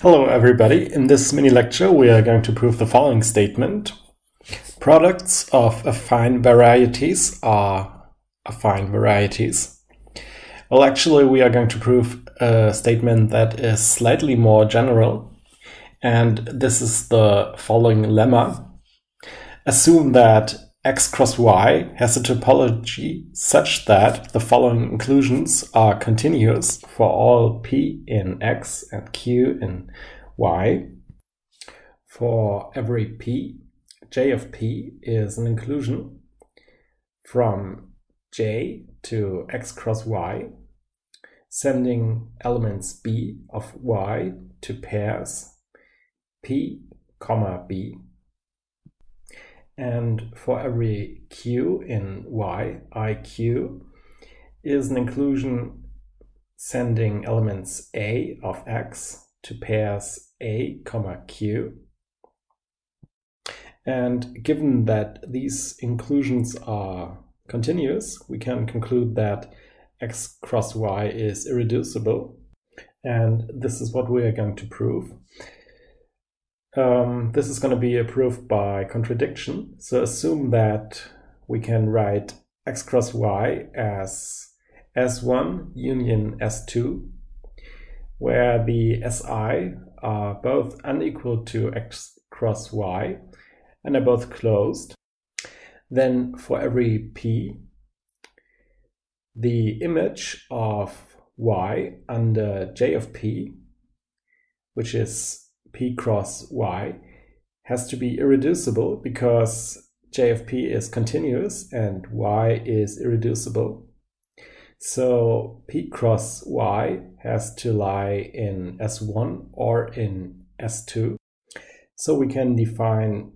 Hello everybody. In this mini lecture we are going to prove the following statement. Products of affine varieties are affine varieties. Well actually we are going to prove a statement that is slightly more general and this is the following lemma. Assume that x cross y has a topology such that the following inclusions are continuous for all p in x and q in y. For every p, j of p is an inclusion from j to x cross y, sending elements b of y to pairs p, comma b and for every q in y, iq is an inclusion sending elements a of x to pairs a, comma q. And given that these inclusions are continuous, we can conclude that x cross y is irreducible. And this is what we are going to prove. Um, this is going to be a proof by contradiction. So assume that we can write x cross y as S1 union S2, where the Si are both unequal to x cross y and are both closed. Then for every p, the image of y under j of p, which is p cross y has to be irreducible because j of p is continuous and y is irreducible. So p cross y has to lie in S1 or in S2. So we can define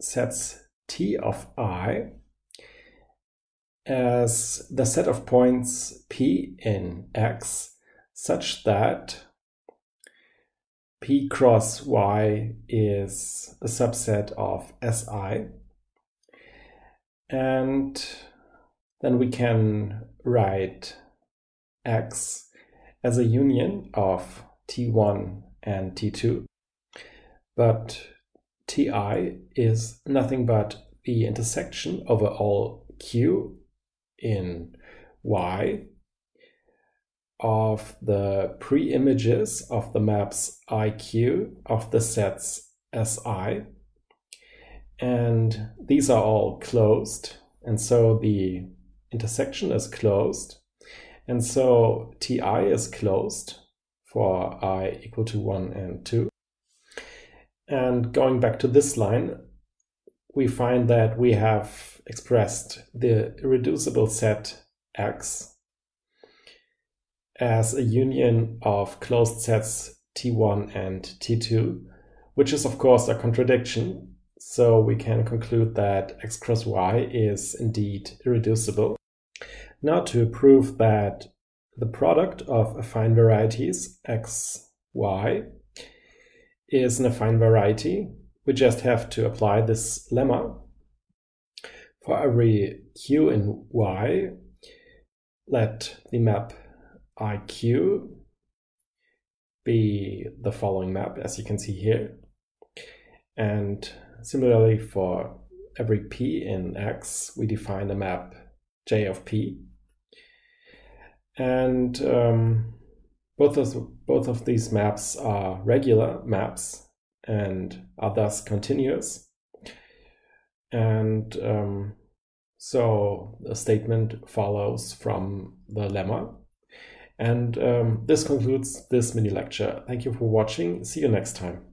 sets T of i as the set of points P in X such that P cross Y is a subset of Si. And then we can write X as a union of T1 and T2. But Ti is nothing but the intersection over all Q in Y of the pre-images of the maps IQ of the sets SI. And these are all closed. And so the intersection is closed. And so Ti is closed for i equal to 1 and 2. And going back to this line, we find that we have expressed the irreducible set X as a union of closed sets T1 and T2, which is of course a contradiction. So we can conclude that x cross y is indeed irreducible. Now to prove that the product of affine varieties x, y is an affine variety, we just have to apply this lemma. For every q in y, let the map IQ be the following map, as you can see here. And similarly for every p in X, we define a map J of p. And um, both, of, both of these maps are regular maps and are thus continuous. And um, so the statement follows from the lemma and um, this concludes this mini lecture. Thank you for watching. See you next time.